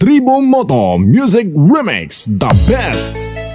Tribu Moto Music Remix The Best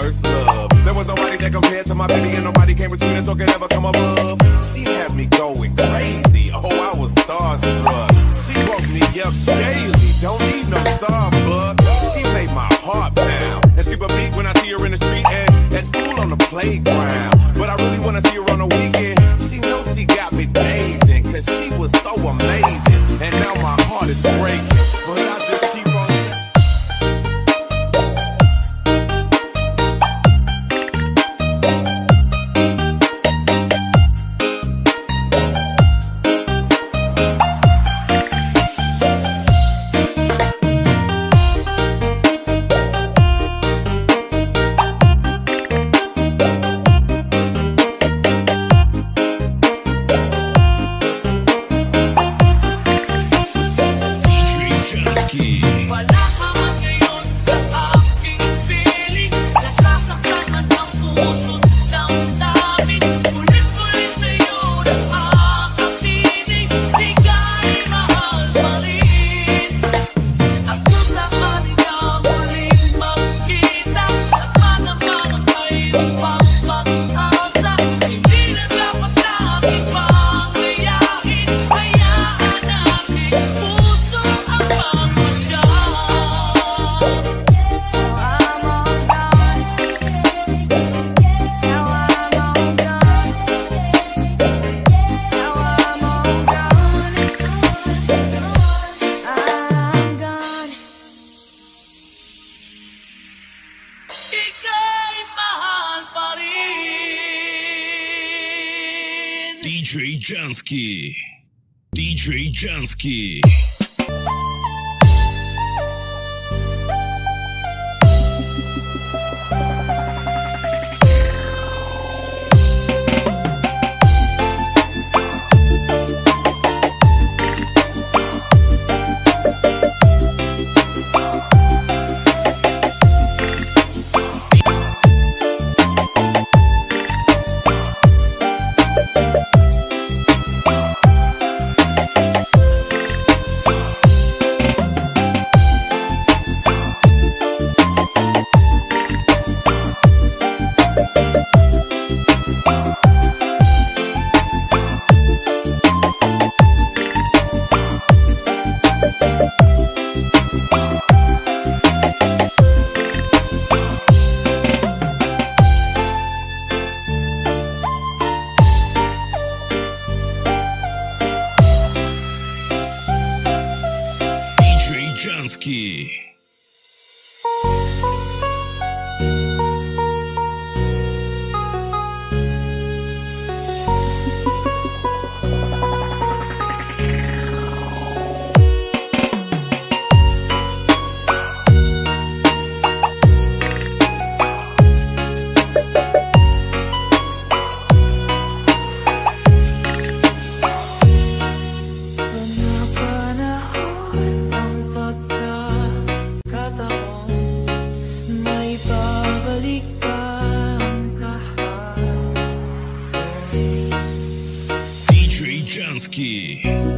first love. There was nobody that compared to my baby, and nobody came between us, so could ever come above. DJ Jansky. DJ Jansky. Лучанский.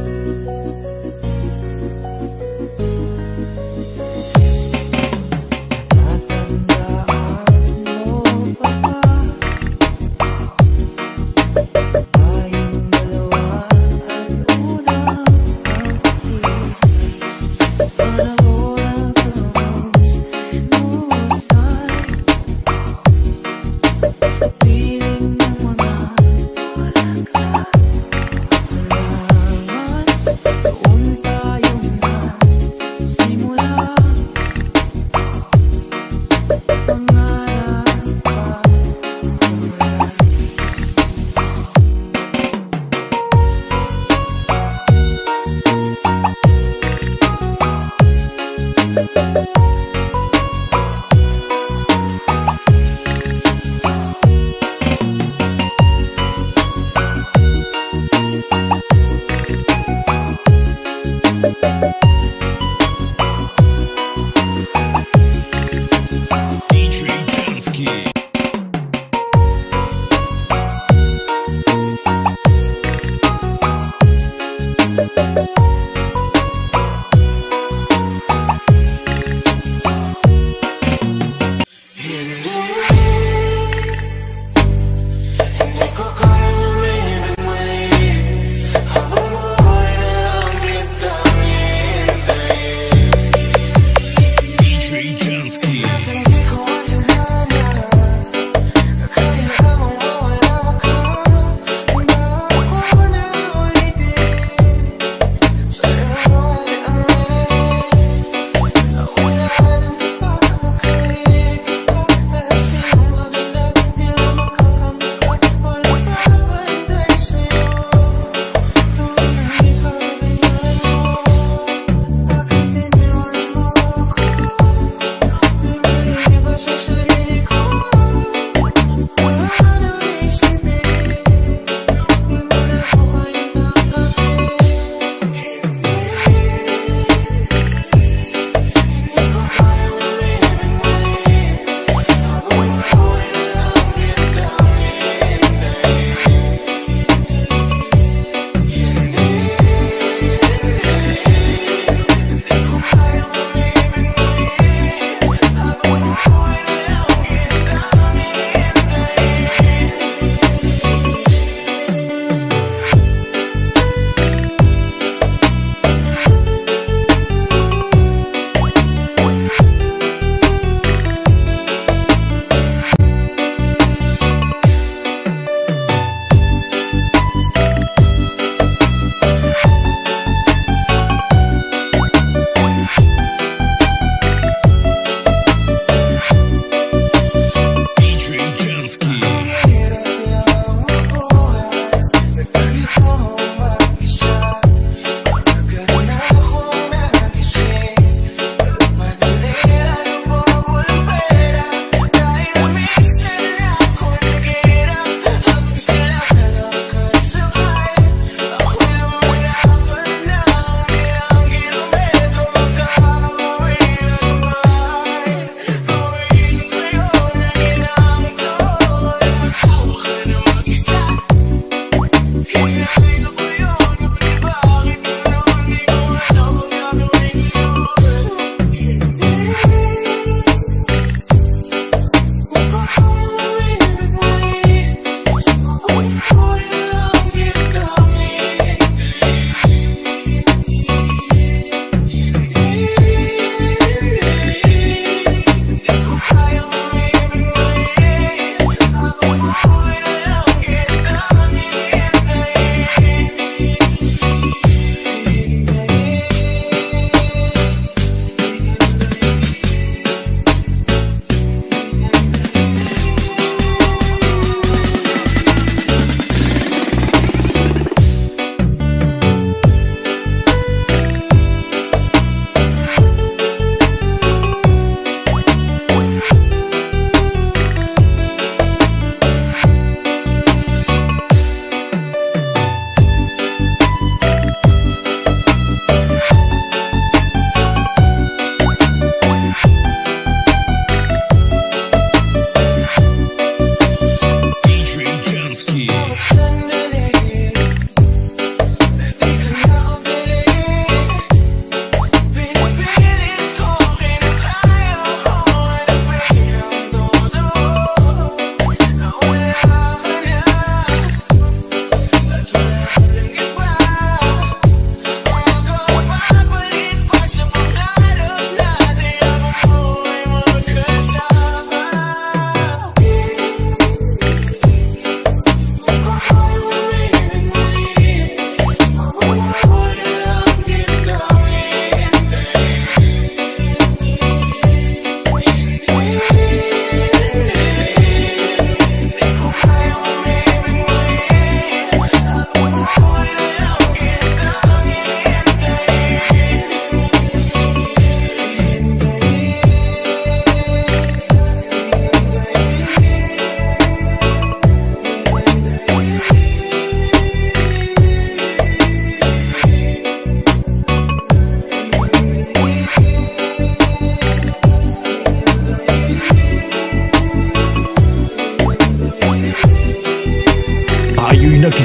아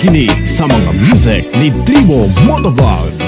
nakikinig sa mga music ni Tribo Motovlog.